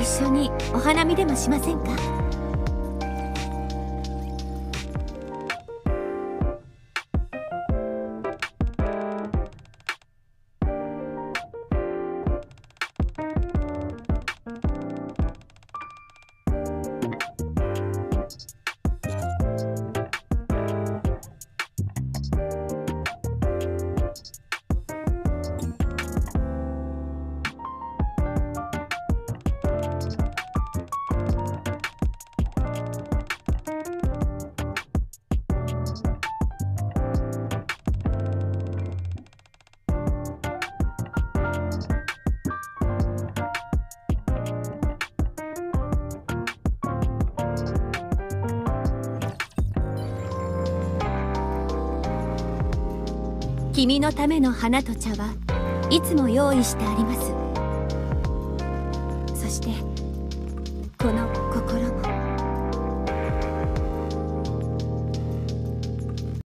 一緒にお花見でもしませんか？君のための花と茶はいつも用意してあります。そしてこの